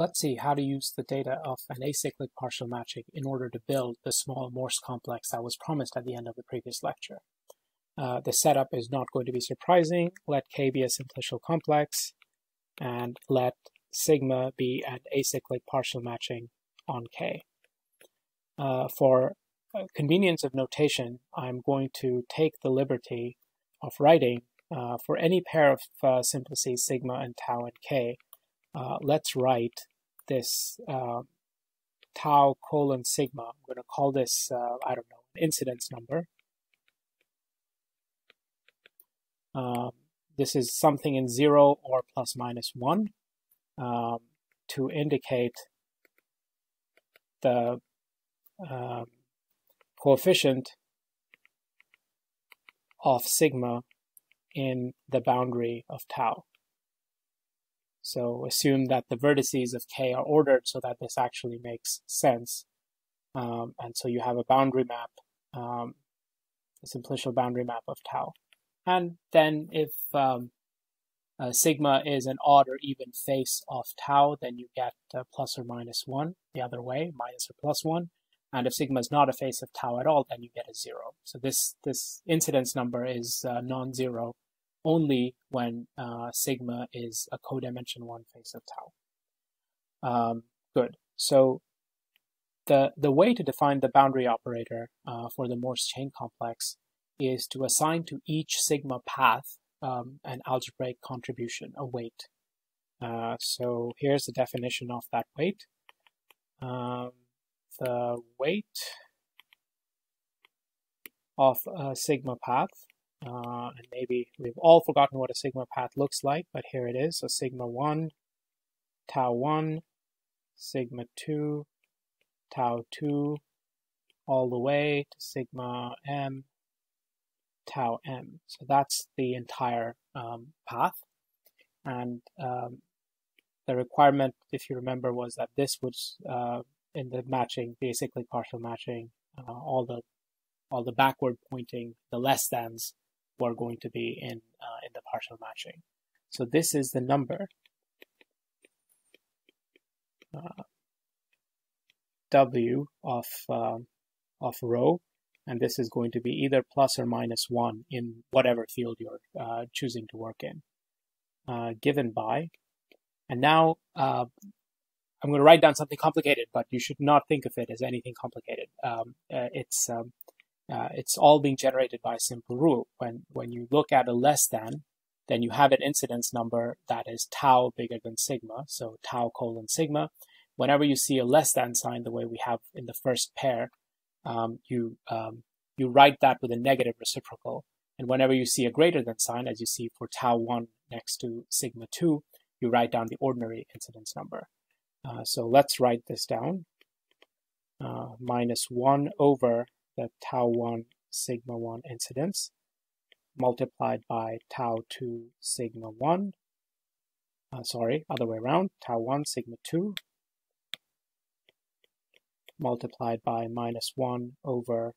Let's see how to use the data of an acyclic partial matching in order to build the small Morse complex that was promised at the end of the previous lecture. Uh, the setup is not going to be surprising. Let K be a simplicial complex, and let sigma be an acyclic partial matching on K. Uh, for uh, convenience of notation, I'm going to take the liberty of writing uh, for any pair of uh, simplices sigma and tau and K, uh, let's write this uh, tau colon sigma. I'm going to call this, uh, I don't know, incidence number. Um, this is something in 0 or plus minus 1 um, to indicate the um, coefficient of sigma in the boundary of tau. So assume that the vertices of K are ordered so that this actually makes sense. Um, and so you have a boundary map, um, a simplicial boundary map of tau. And then if um, uh, sigma is an odd or even face of tau, then you get uh, plus or minus 1 the other way, minus or plus 1. And if sigma is not a face of tau at all, then you get a 0. So this, this incidence number is uh, non-zero only when uh, sigma is a codimension one face of tau. Um, good. So the, the way to define the boundary operator uh, for the Morse chain complex is to assign to each sigma path um, an algebraic contribution, a weight. Uh, so here's the definition of that weight. Um, the weight of a sigma path uh, and maybe we've all forgotten what a sigma path looks like, but here it is. So sigma 1, tau 1, sigma 2, tau 2, all the way to sigma m, tau m. So that's the entire um, path. And um, the requirement, if you remember, was that this was uh, in the matching, basically partial matching, uh, all the all the backward pointing, the less thans are going to be in, uh, in the partial matching. So this is the number uh, W of, uh, of rho, and this is going to be either plus or minus 1 in whatever field you're uh, choosing to work in, uh, given by, and now uh, I'm going to write down something complicated, but you should not think of it as anything complicated. Um, it's um, uh, it's all being generated by a simple rule. When, when you look at a less than, then you have an incidence number that is tau bigger than sigma, so tau colon sigma. Whenever you see a less than sign, the way we have in the first pair, um, you, um, you write that with a negative reciprocal. And whenever you see a greater than sign, as you see for tau 1 next to sigma 2, you write down the ordinary incidence number. Uh, so let's write this down. Uh, minus 1 over the tau 1 sigma 1 incidence multiplied by tau 2 sigma 1, uh, sorry, other way around, tau 1 sigma 2 multiplied by minus 1 over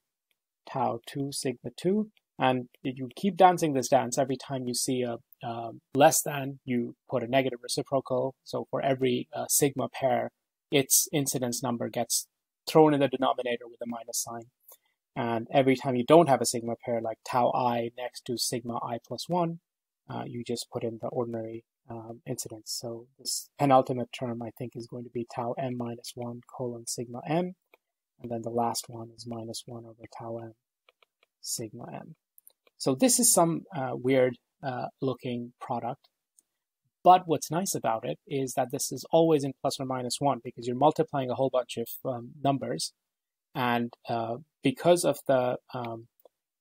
tau 2 sigma 2. And you keep dancing this dance every time you see a uh, less than, you put a negative reciprocal. So for every uh, sigma pair, its incidence number gets thrown in the denominator with a minus sign. And every time you don't have a sigma pair like tau i next to sigma i plus 1, uh, you just put in the ordinary um, incidence. So this penultimate term, I think, is going to be tau m minus 1 colon sigma m. And then the last one is minus 1 over tau m sigma m. So this is some uh, weird uh, looking product. But what's nice about it is that this is always in plus or minus 1 because you're multiplying a whole bunch of um, numbers and uh, because of the um,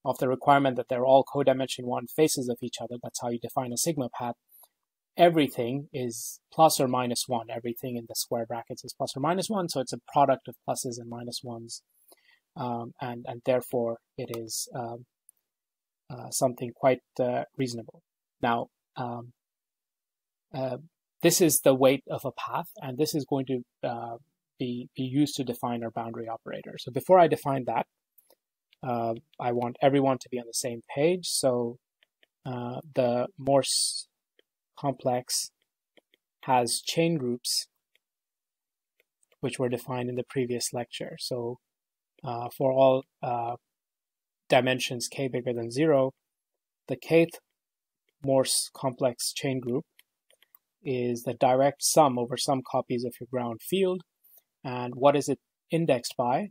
of the requirement that they're all codimension one faces of each other, that's how you define a sigma path. Everything is plus or minus one. Everything in the square brackets is plus or minus one, so it's a product of pluses and minus ones, um, and and therefore it is um, uh, something quite uh, reasonable. Now, um, uh, this is the weight of a path, and this is going to uh, be, be used to define our boundary operator. So before I define that, uh, I want everyone to be on the same page. So uh, the Morse complex has chain groups which were defined in the previous lecture. So uh, for all uh, dimensions k bigger than zero, the kth Morse complex chain group is the direct sum over some copies of your ground field. And what is it indexed by?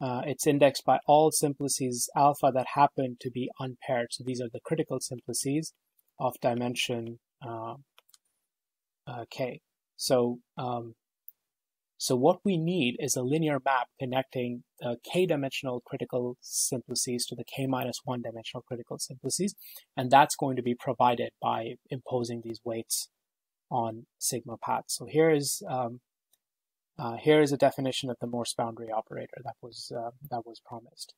Uh, it's indexed by all simplices alpha that happen to be unpaired. So these are the critical simplices of dimension uh, uh, k. So um, so what we need is a linear map connecting the k-dimensional critical simplices to the k minus one dimensional critical simplices, and that's going to be provided by imposing these weights on sigma paths. So here is um, uh, here is a definition of the Morse boundary operator that was uh, that was promised.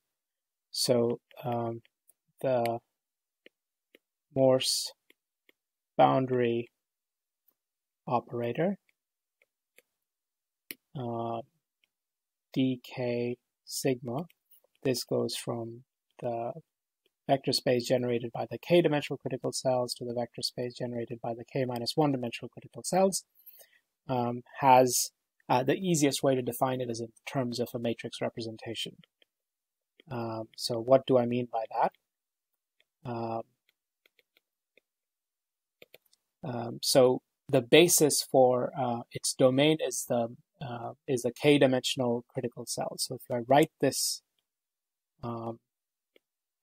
So um, the Morse boundary operator uh, dk sigma. This goes from the vector space generated by the k-dimensional critical cells to the vector space generated by the k minus one dimensional critical cells um, has uh, the easiest way to define it is in terms of a matrix representation. Um, so what do I mean by that? Um, um so the basis for uh, its domain is the uh, is a k-dimensional critical cell. So if I write this um,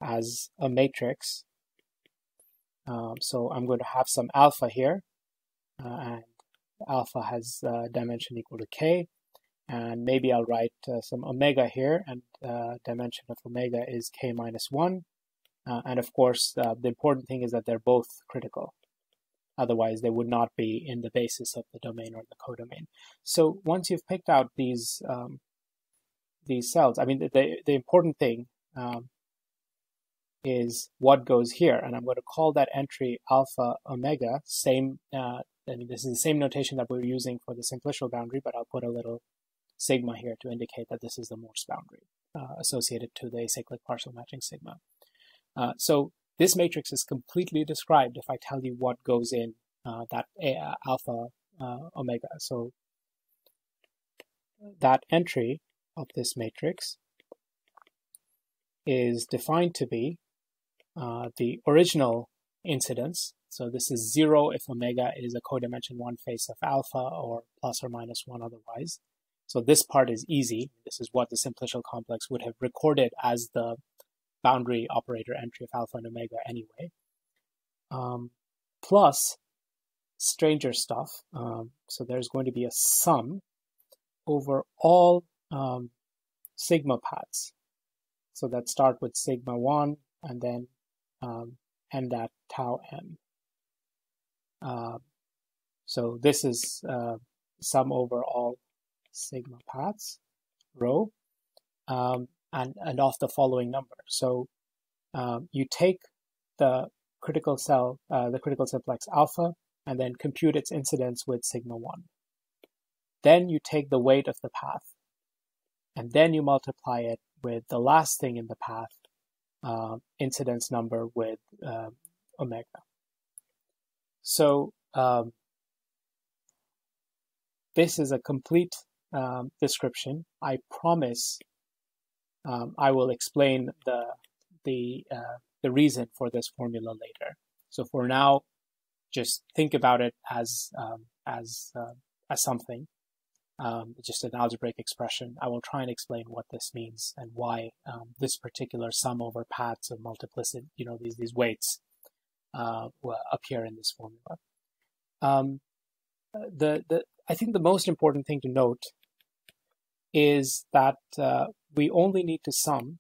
as a matrix, um, so I'm going to have some alpha here, uh, and alpha has a dimension equal to k, and maybe I'll write uh, some omega here, and uh, dimension of omega is k minus 1, uh, and of course uh, the important thing is that they're both critical. Otherwise, they would not be in the basis of the domain or the codomain. So once you've picked out these um, these cells, I mean, the, the, the important thing um, is what goes here. And I'm going to call that entry alpha omega. Same, uh, This is the same notation that we're using for the simplicial boundary, but I'll put a little sigma here to indicate that this is the Morse boundary uh, associated to the acyclic partial matching sigma. Uh, so this matrix is completely described if I tell you what goes in uh, that a, uh, alpha uh, omega. So that entry of this matrix is defined to be uh, the original incidence. So this is zero if omega is a codimension one face of alpha or plus or minus one otherwise. So this part is easy. This is what the simplicial complex would have recorded as the boundary operator entry of alpha and omega anyway. Um, plus stranger stuff. Um, so there's going to be a sum over all um, sigma paths. So that start with sigma 1 and then um, end at tau m. Uh, so this is uh, sum over all sigma paths, rho. Um, and, and of the following number. So um, you take the critical cell, uh, the critical simplex alpha, and then compute its incidence with sigma 1. Then you take the weight of the path, and then you multiply it with the last thing in the path, uh, incidence number with uh, omega. So um, this is a complete um, description. I promise um, I will explain the the uh, the reason for this formula later. So for now, just think about it as um, as uh, as something, um, just an algebraic expression. I will try and explain what this means and why this particular sum over paths of multiplicity, you know, these these weights uh, appear in this formula. Um, the the I think the most important thing to note is that uh, we only need to sum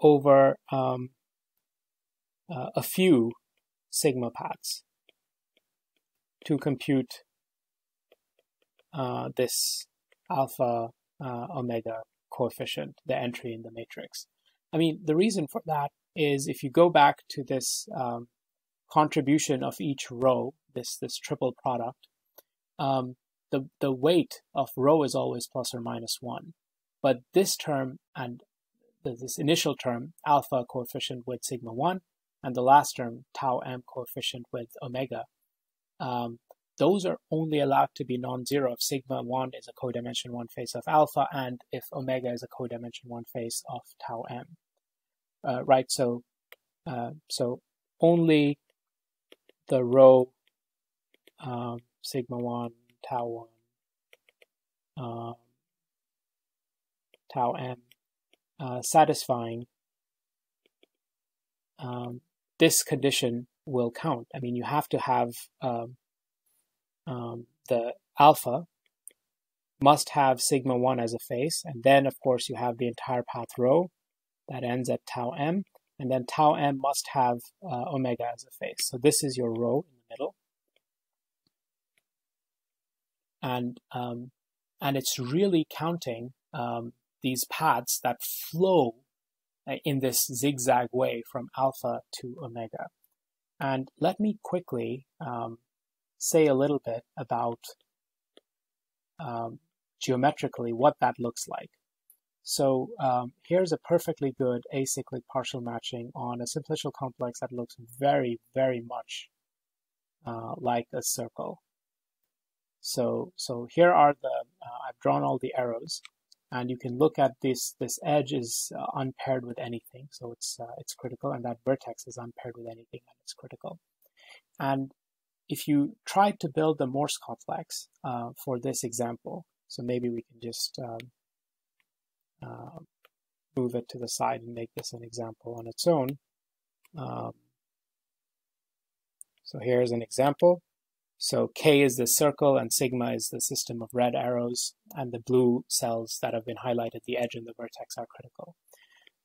over um, uh, a few sigma paths to compute uh, this alpha uh, omega coefficient, the entry in the matrix. I mean, the reason for that is if you go back to this um, contribution of each rho, this this triple product, um, the the weight of rho is always plus or minus one, but this term and this initial term alpha coefficient with sigma one and the last term, tau m coefficient with omega, um, those are only allowed to be non-zero if sigma 1 is a codimension 1 face of alpha and if omega is a codimension 1 face of tau m. Uh, right, so uh, so only the rho um, sigma 1, tau 1, um, tau m uh, satisfying um, this condition will count. I mean, you have to have um, um, the alpha must have sigma 1 as a face, and then, of course, you have the entire path rho that ends at tau m, and then tau m must have uh, omega as a face. So this is your rho in the middle. And, um, and it's really counting um, these paths that flow uh, in this zigzag way from alpha to omega. And let me quickly um, say a little bit about um, geometrically what that looks like. So um, here's a perfectly good acyclic partial matching on a simplicial complex that looks very, very much uh, like a circle. So, so here are the, uh, I've drawn all the arrows and you can look at this this edge is uh, unpaired with anything so it's uh, it's critical and that vertex is unpaired with anything and it's critical and if you try to build the Morse complex uh, for this example so maybe we can just um, uh, move it to the side and make this an example on its own um, so here's an example so K is the circle and sigma is the system of red arrows and the blue cells that have been highlighted, the edge and the vertex are critical.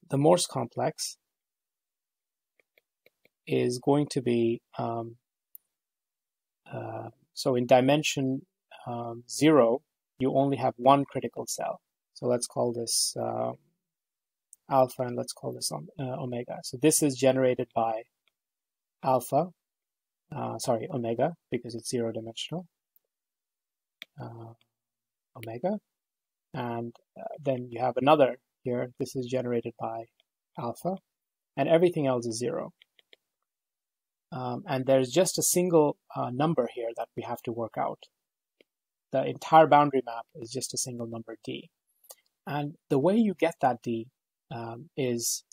The Morse complex is going to be, um, uh, so in dimension um, zero, you only have one critical cell. So let's call this uh, alpha and let's call this uh, omega. So this is generated by alpha uh, sorry, omega, because it's zero dimensional, uh, omega. And then you have another here, this is generated by alpha, and everything else is zero. Um, and there's just a single uh, number here that we have to work out. The entire boundary map is just a single number d. And the way you get that d um, is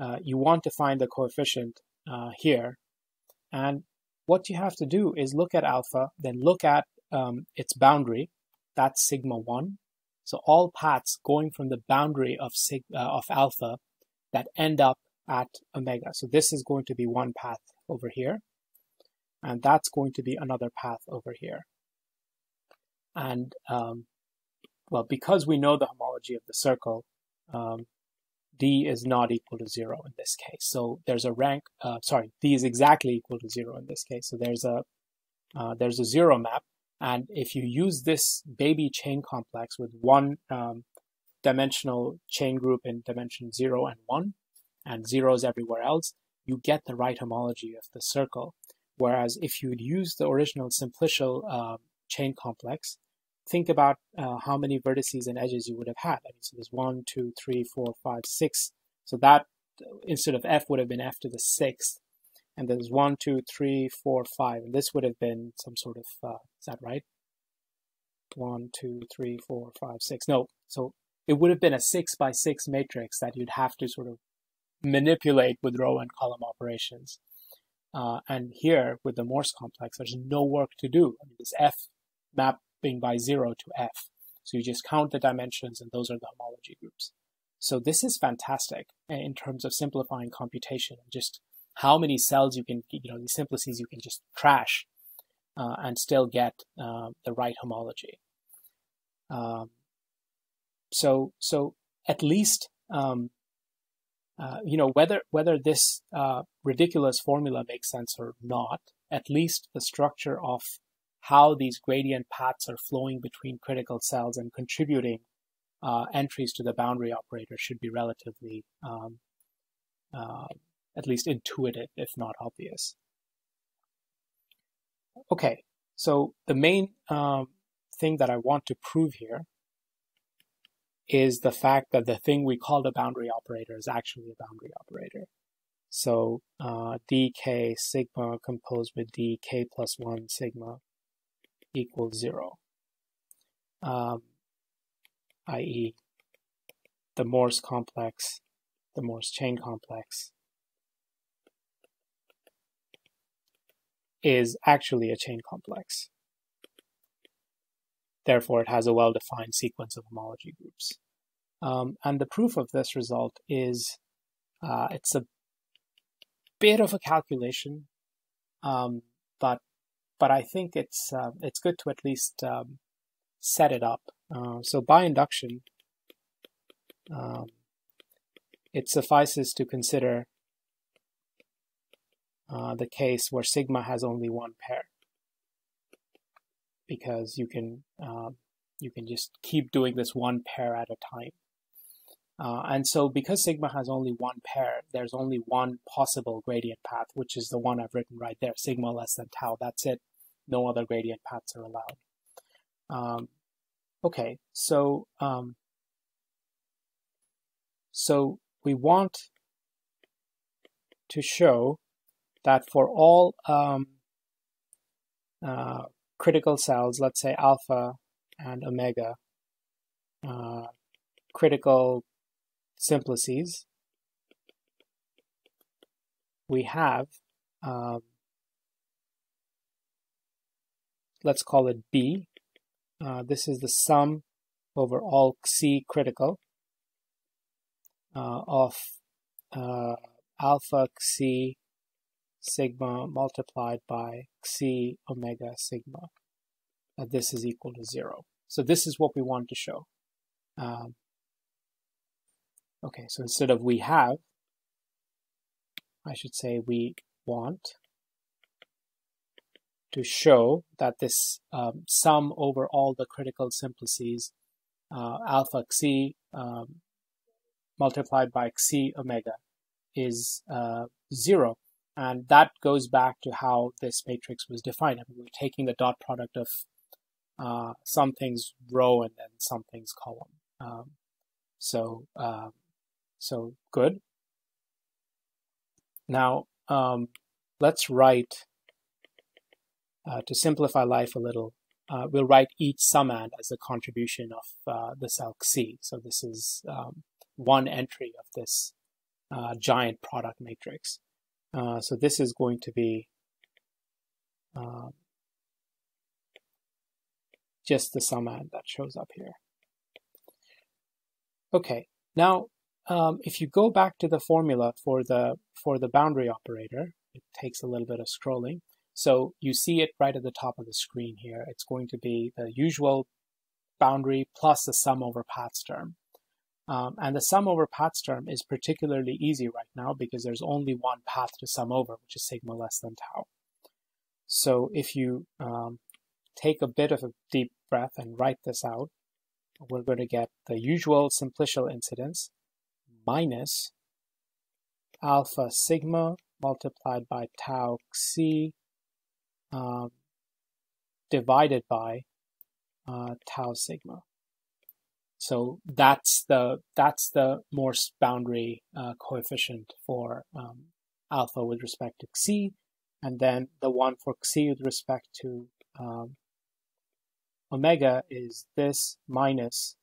uh, you want to find the coefficient uh, here, and what you have to do is look at alpha, then look at um, its boundary, that's sigma 1. So all paths going from the boundary of, sig, uh, of alpha that end up at omega. So this is going to be one path over here, and that's going to be another path over here. And um, well, because we know the homology of the circle, um, d is not equal to zero in this case. So there's a rank, uh, sorry, d is exactly equal to zero in this case. So there's a, uh, there's a zero map. And if you use this baby chain complex with one um, dimensional chain group in dimension zero and one, and zeros everywhere else, you get the right homology of the circle. Whereas if you'd use the original simplicial uh, chain complex, think about uh, how many vertices and edges you would have had. I mean, so there's one, two, three, four, five, six. So that instead of f would have been f to the sixth. And there's one, two, three, four, five. And this would have been some sort of, uh, is that right? One, two, three, four, five, six. No. So it would have been a six by six matrix that you'd have to sort of manipulate with row and column operations. Uh, and here with the Morse complex, there's no work to do. I mean, this F map being by 0 to f. So you just count the dimensions and those are the homology groups. So this is fantastic in terms of simplifying computation and just how many cells you can, you know, these simplices you can just trash uh, and still get uh, the right homology. Um, so, so at least, um, uh, you know, whether whether this uh, ridiculous formula makes sense or not, at least the structure of how these gradient paths are flowing between critical cells and contributing uh, entries to the boundary operator should be relatively um, uh, at least intuitive, if not obvious. Okay, so the main um, thing that I want to prove here is the fact that the thing we call a boundary operator is actually a boundary operator. So uh, dk sigma composed with dk plus 1 sigma equals 0, um, i.e. the Morse complex, the Morse chain complex, is actually a chain complex. Therefore, it has a well-defined sequence of homology groups. Um, and the proof of this result is uh, it's a bit of a calculation, um, but but I think it's uh, it's good to at least um, set it up. Uh, so by induction, um, it suffices to consider uh, the case where sigma has only one pair, because you can um, you can just keep doing this one pair at a time. Uh, and so because sigma has only one pair, there's only one possible gradient path, which is the one I've written right there, sigma less than tau. That's it. No other gradient paths are allowed. Um, okay, so um, so we want to show that for all um, uh, critical cells, let's say alpha and omega, uh, critical simplices, we have, um, let's call it B. Uh, this is the sum over all C critical uh, of uh, alpha C sigma multiplied by Xi omega sigma. this is equal to zero. So this is what we want to show. Um, Okay, so instead of we have, I should say we want to show that this um, sum over all the critical simplices uh, alpha xi um, multiplied by xi omega is uh, zero. And that goes back to how this matrix was defined. I mean, we're taking the dot product of uh, some things row and then some things column. Um, so um, so good. Now, um, let's write, uh, to simplify life a little, uh, we'll write each summand as a contribution of uh, the cell C. So this is um, one entry of this uh, giant product matrix. Uh, so this is going to be um, just the summand that shows up here. Okay, now um, if you go back to the formula for the for the boundary operator, it takes a little bit of scrolling. So you see it right at the top of the screen here. It's going to be the usual boundary plus the sum over paths term. Um, and the sum over paths term is particularly easy right now because there's only one path to sum over, which is sigma less than tau. So if you um, take a bit of a deep breath and write this out, we're going to get the usual simplicial incidence minus alpha sigma multiplied by tau xi um, divided by uh, tau sigma. So that's the that's the Morse boundary uh, coefficient for um, alpha with respect to xi, and then the one for xi with respect to um, omega is this minus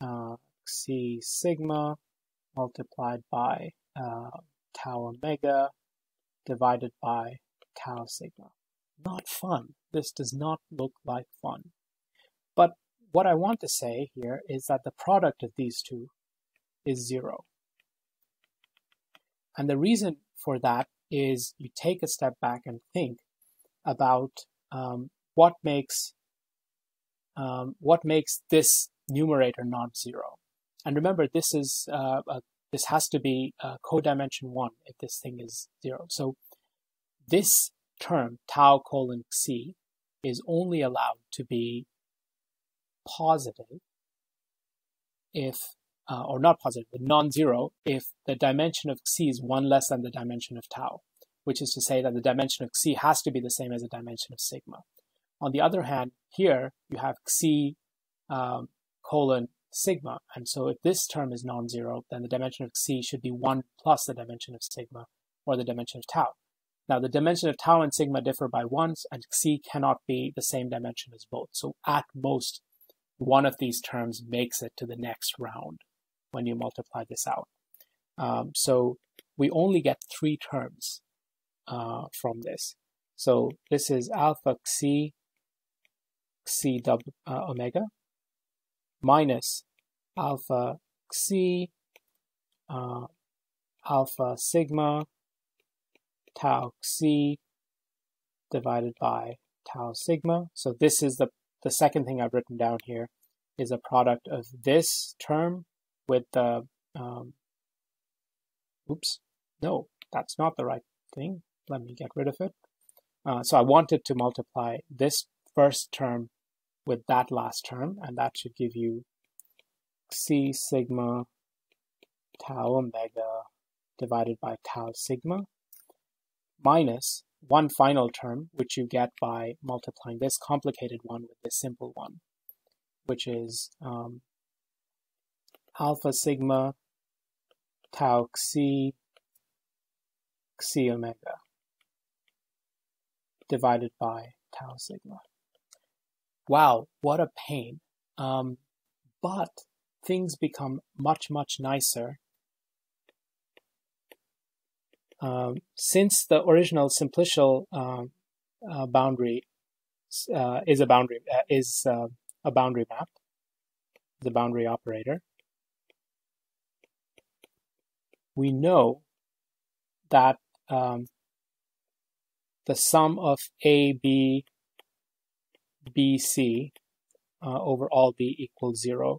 uh, xi sigma multiplied by uh, tau omega divided by tau sigma. Not fun. This does not look like fun. But what I want to say here is that the product of these two is zero. And the reason for that is you take a step back and think about um, what makes um, what makes this numerator not zero. And remember, this is uh, a, this has to be uh, codimension one if this thing is zero. So this term tau colon xi is only allowed to be positive if, uh, or not positive, but non-zero if the dimension of xi is one less than the dimension of tau, which is to say that the dimension of xi has to be the same as the dimension of sigma. On the other hand, here you have xi um, colon sigma. And so if this term is non-zero, then the dimension of xi should be 1 plus the dimension of sigma, or the dimension of tau. Now, the dimension of tau and sigma differ by once, and xi cannot be the same dimension as both. So at most, one of these terms makes it to the next round when you multiply this out. Um, so we only get three terms uh, from this. So this is alpha xi, xi uh, omega minus alpha xi, uh, alpha sigma, tau xi divided by tau sigma. So this is the, the second thing I've written down here is a product of this term with the, um, oops, no, that's not the right thing. Let me get rid of it. Uh, so I wanted to multiply this first term with that last term, and that should give you C sigma tau omega divided by tau sigma minus one final term, which you get by multiplying this complicated one with this simple one, which is um, alpha sigma tau xi xi omega divided by tau sigma. Wow, what a pain. Um, but things become much, much nicer. Um, since the original simplicial uh, uh, boundary uh, is a boundary uh, is a boundary map, the boundary operator, we know that um, the sum of A, B, B, C uh, over all B equals zero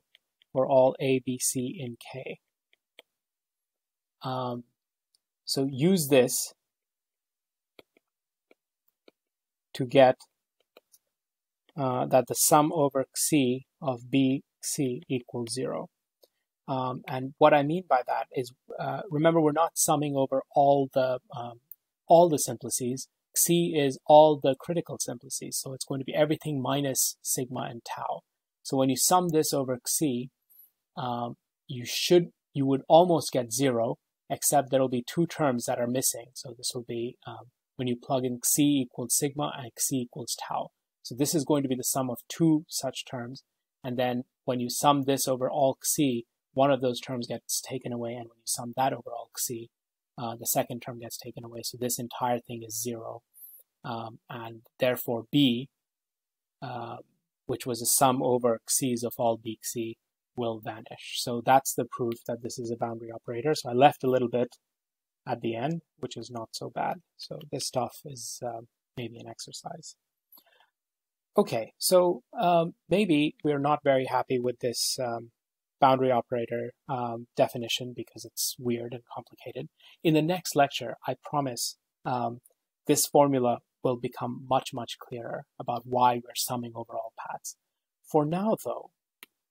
for all A, B, C in K. Um, so use this to get uh, that the sum over C of B, C equals zero. Um, and what I mean by that is, uh, remember, we're not summing over all the um, all the simplices. Xi is all the critical simplices, so it's going to be everything minus sigma and tau. So when you sum this over Xi, um, you should you would almost get zero, except there will be two terms that are missing. So this will be um, when you plug in Xi equals sigma and Xi equals tau. So this is going to be the sum of two such terms. And then when you sum this over all Xi, one of those terms gets taken away, and when you sum that over all xi, uh, the second term gets taken away. So this entire thing is zero, um, and therefore b, uh, which was a sum over x's of all b xi, will vanish. So that's the proof that this is a boundary operator. So I left a little bit at the end, which is not so bad. So this stuff is uh, maybe an exercise. Okay, so um, maybe we're not very happy with this um, boundary operator um, definition because it's weird and complicated. In the next lecture, I promise um, this formula will become much, much clearer about why we're summing over all paths. For now, though,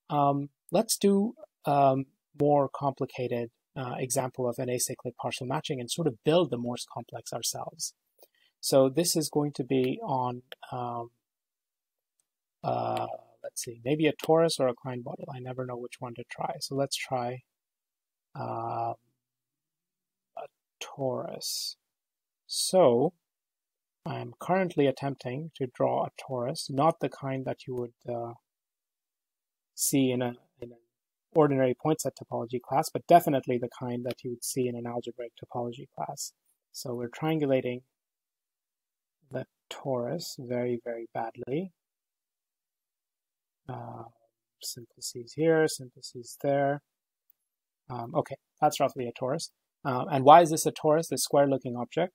um, let's do um, more complicated uh, example of an acyclic partial matching and sort of build the Morse complex ourselves. So this is going to be on um, uh, let's see, maybe a torus or a Klein bottle. I never know which one to try. So let's try um, a torus. So I'm currently attempting to draw a torus, not the kind that you would uh, see in, a, ordinary point set topology class, but definitely the kind that you would see in an algebraic topology class. So we're triangulating the torus very, very badly uh, simplices here, simplices there. Um, okay, that's roughly a torus. Um, and why is this a torus, this square-looking object?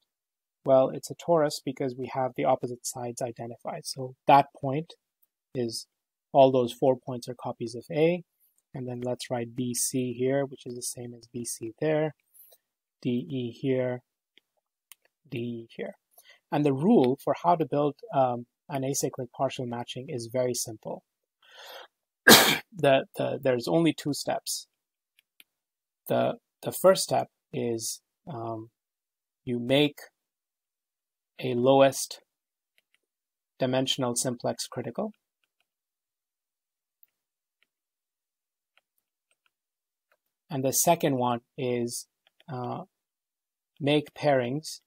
Well, it's a torus because we have the opposite sides identified. So that point is all those four points are copies of A. And then let's write BC here, which is the same as BC there, DE here, DE here. And the rule for how to build um, an acyclic partial matching is very simple the, the, there's only two steps. The, the first step is um, you make a lowest dimensional simplex critical. And the second one is uh, make pairings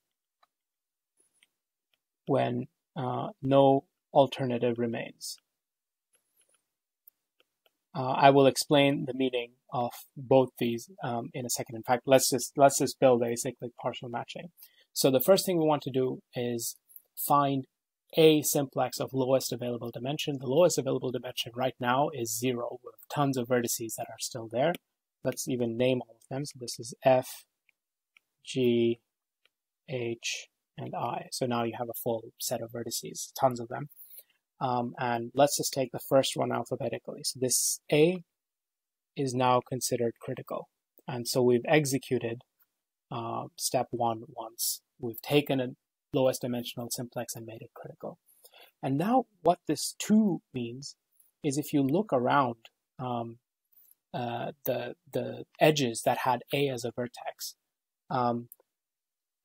when uh, no alternative remains. Uh, I will explain the meaning of both these um, in a second. In fact, let's just let's just build acyclic partial matching. So the first thing we want to do is find a simplex of lowest available dimension. The lowest available dimension right now is zero with tons of vertices that are still there. Let's even name all of them. So this is F, G, H, and I. So now you have a full set of vertices, tons of them. Um, and let's just take the first one alphabetically. So this A is now considered critical. And so we've executed uh, step one once. We've taken a lowest dimensional simplex and made it critical. And now what this two means is if you look around um, uh, the, the edges that had A as a vertex, um,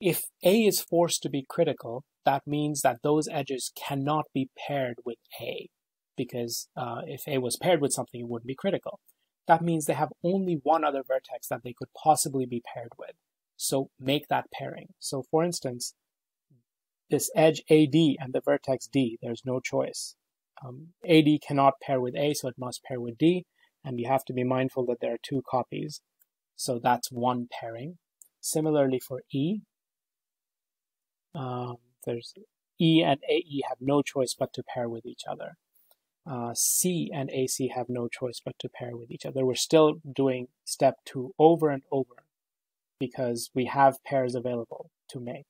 if A is forced to be critical, that means that those edges cannot be paired with A, because uh, if A was paired with something, it wouldn't be critical. That means they have only one other vertex that they could possibly be paired with. So make that pairing. So for instance, this edge AD and the vertex D, there's no choice. Um, AD cannot pair with A, so it must pair with D, and you have to be mindful that there are two copies. So that's one pairing. Similarly for E, um, there's E and AE have no choice but to pair with each other. Uh, C and AC have no choice but to pair with each other. We're still doing step two over and over because we have pairs available to make.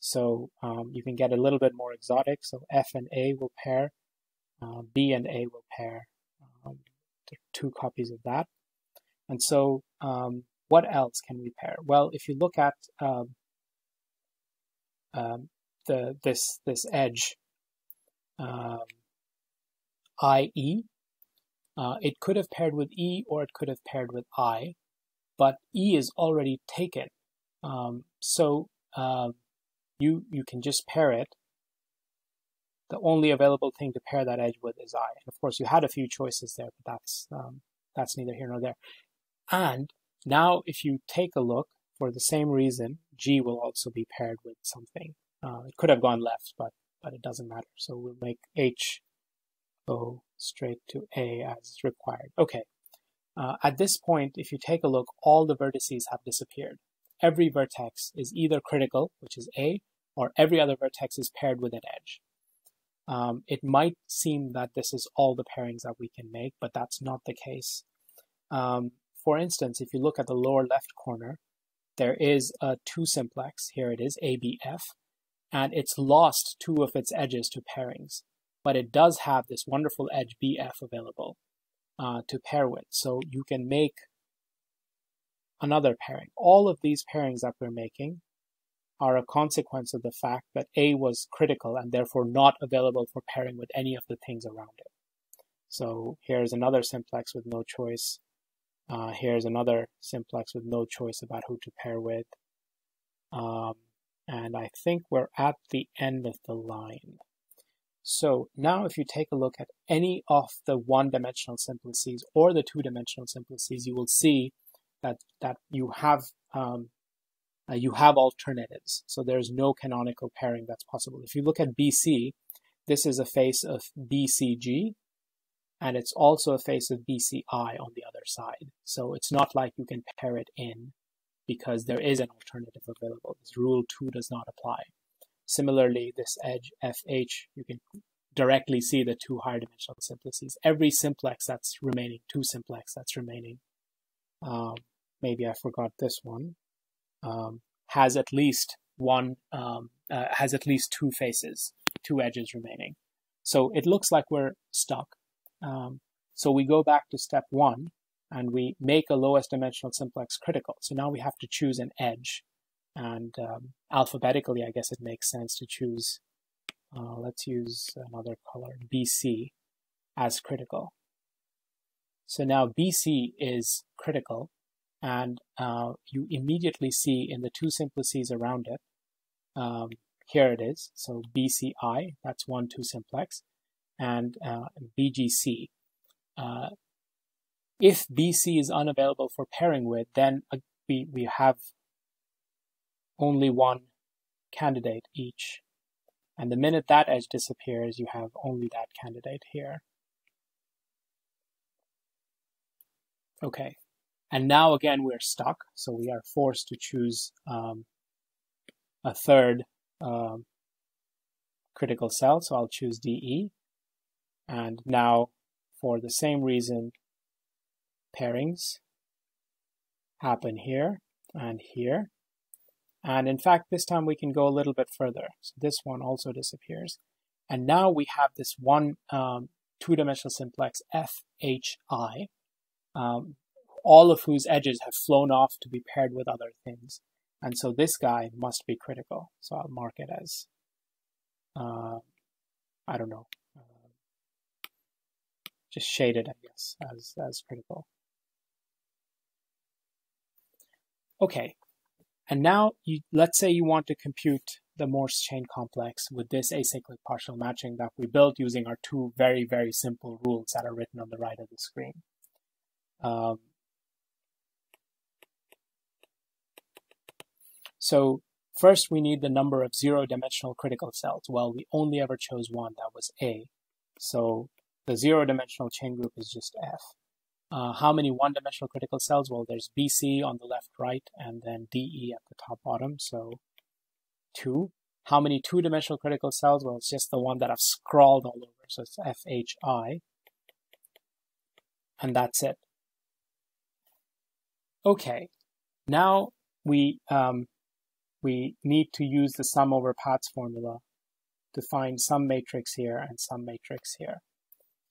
So um, you can get a little bit more exotic. So F and A will pair, uh, B and A will pair. Um, two copies of that. And so um, what else can we pair? Well, if you look at um, um, the this this edge um, IE. Uh, it could have paired with E or it could have paired with I, but E is already taken. Um, so uh, you you can just pair it. The only available thing to pair that edge with is I. And of course, you had a few choices there, but that's um, that's neither here nor there. And now, if you take a look, for the same reason, G will also be paired with something. Uh, it could have gone left, but but it doesn't matter. So we'll make H go straight to A as required. Okay. Uh, at this point, if you take a look, all the vertices have disappeared. Every vertex is either critical, which is A, or every other vertex is paired with an edge. Um, it might seem that this is all the pairings that we can make, but that's not the case. Um, for instance, if you look at the lower left corner, there is a 2 simplex, here it is, ABF, and it's lost two of its edges to pairings, but it does have this wonderful edge BF available uh, to pair with. So you can make another pairing. All of these pairings that we're making are a consequence of the fact that A was critical and therefore not available for pairing with any of the things around it. So here's another simplex with no choice. Uh, here's another simplex with no choice about who to pair with. Um, and I think we're at the end of the line. So now if you take a look at any of the one-dimensional simplices or the two-dimensional simplices, you will see that, that you have um, uh, you have alternatives. So there's no canonical pairing that's possible. If you look at BC, this is a face of BCG, and it's also a face of BCI on the other side. So it's not like you can pair it in because there is an alternative available. This rule 2 does not apply. Similarly, this edge FH, you can directly see the two higher dimensional simplices. Every simplex that's remaining, two simplex that's remaining, um, maybe I forgot this one, um, has at least one, um, uh, has at least two faces, two edges remaining. So it looks like we're stuck. Um, so we go back to step one, and we make a lowest dimensional simplex critical. So now we have to choose an edge. And um, alphabetically, I guess it makes sense to choose, uh, let's use another color, BC as critical. So now BC is critical, and uh, you immediately see in the two simplices around it, um, here it is, so BCI, that's one two simplex, and uh, BGC. Uh, if BC is unavailable for pairing with, then uh, we, we have only one candidate each. And the minute that edge disappears, you have only that candidate here. Okay, and now again we're stuck, so we are forced to choose um, a third um, critical cell, so I'll choose DE. And now, for the same reason, pairings happen here and here. And in fact, this time we can go a little bit further. So this one also disappears. And now we have this one um, two-dimensional simplex FHI, um, all of whose edges have flown off to be paired with other things. And so this guy must be critical. So I'll mark it as, uh, I don't know, uh, just shaded, I guess, as, as critical. Okay, and now you, let's say you want to compute the Morse chain complex with this acyclic partial matching that we built using our two very, very simple rules that are written on the right of the screen. Um, so first we need the number of zero-dimensional critical cells. Well, we only ever chose one, that was A. So the zero-dimensional chain group is just F. Uh, how many one-dimensional critical cells? Well, there's BC on the left, right, and then DE at the top bottom, so two. How many two-dimensional critical cells? Well, it's just the one that I've scrawled all over, so it's FHI, and that's it. Okay, now we um, we need to use the sum over paths formula to find some matrix here and some matrix here.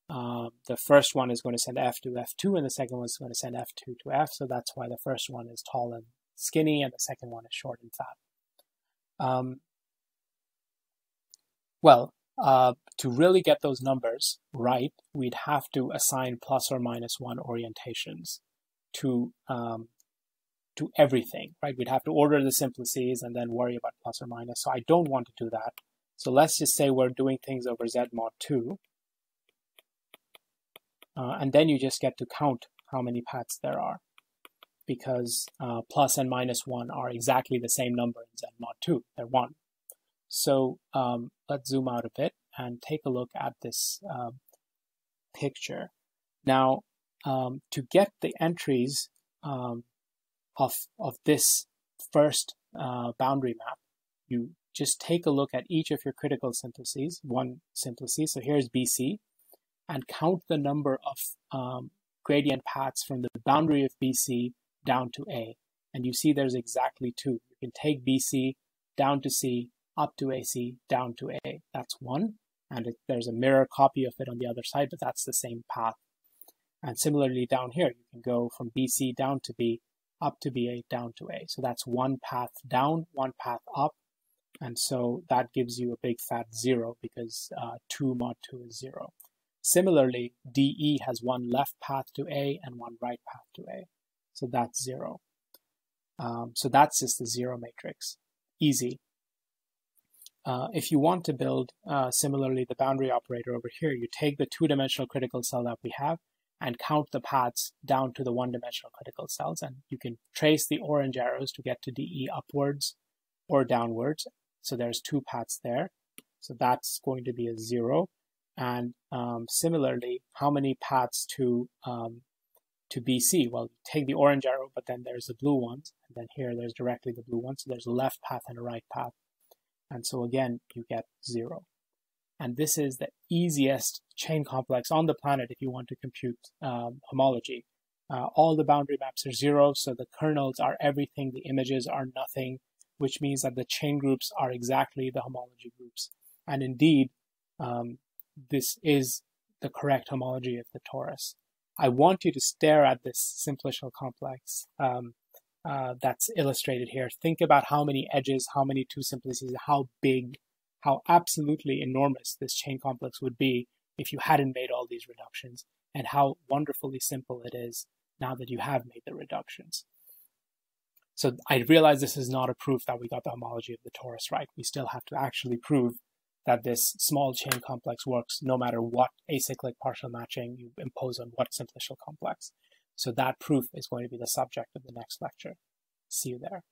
Um, the first one is going to send F to F2, and the second one is going to send F2 to F. So that's why the first one is tall and skinny, and the second one is short and fat. Um, well, uh, to really get those numbers right, we'd have to assign plus or minus one orientations to um, to everything, right? We'd have to order the simplices and then worry about plus or minus. So I don't want to do that. So let's just say we're doing things over Z mod 2. Uh, and then you just get to count how many paths there are because uh, plus and minus 1 are exactly the same number in Z mod 2. They're 1. So um, let's zoom out a bit and take a look at this uh, picture. Now, um, to get the entries um, of, of this first uh, boundary map, you just take a look at each of your critical simplices, one simplice. So here's BC, and count the number of um, gradient paths from the boundary of BC down to A. And you see there's exactly two. You can take BC down to C, up to AC, down to A. That's one. And it, there's a mirror copy of it on the other side, but that's the same path. And similarly down here, you can go from BC down to B, up to BA, down to A. So that's one path down, one path up. And so that gives you a big fat zero because uh, 2 mod 2 is zero. Similarly, DE has one left path to A and one right path to A. So that's zero. Um, so that's just the zero matrix. Easy. Uh, if you want to build uh, similarly the boundary operator over here, you take the two-dimensional critical cell that we have and count the paths down to the one-dimensional critical cells. And you can trace the orange arrows to get to DE upwards or downwards. So there's two paths there. So that's going to be a zero. And um, similarly, how many paths to um, to BC? Well, take the orange arrow, but then there's the blue ones, and then here there's directly the blue one. So there's a left path and a right path. And so again, you get zero. And this is the easiest chain complex on the planet if you want to compute um, homology. Uh, all the boundary maps are zero, so the kernels are everything, the images are nothing, which means that the chain groups are exactly the homology groups. And indeed, um, this is the correct homology of the torus. I want you to stare at this simplicial complex um, uh, that's illustrated here. Think about how many edges, how many two simplices, how big, how absolutely enormous this chain complex would be if you hadn't made all these reductions, and how wonderfully simple it is now that you have made the reductions. So I realize this is not a proof that we got the homology of the torus right. We still have to actually prove that this small chain complex works no matter what acyclic partial matching you impose on what simplicial complex. So that proof is going to be the subject of the next lecture. See you there.